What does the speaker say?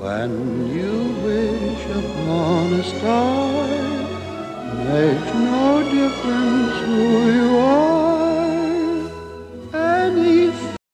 When you wish upon a star, makes no difference who you are.